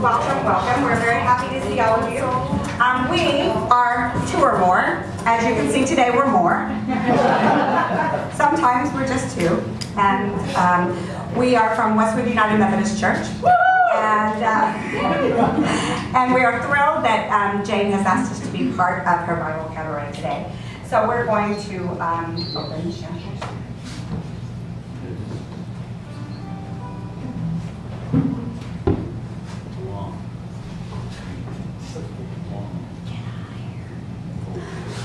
Welcome, welcome. We're very happy to see all of you. Um, we are two or more. As you can see today, we're more. Sometimes we're just two. And um, we are from Westwood United Methodist Church. And, uh, and we are thrilled that um, Jane has asked us to be part of her Bible cabaret today. So we're going to um, open. the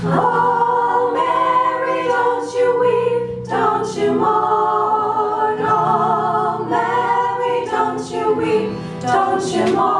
Oh, Mary, don't you weep, don't you mourn. Oh, Mary, don't you weep, don't you mourn.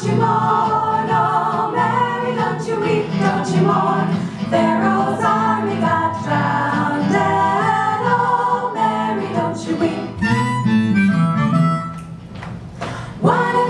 don't you mourn, oh Mary, don't you weep, don't you mourn. Pharaoh's army got drowned, and oh Mary, don't you weep. One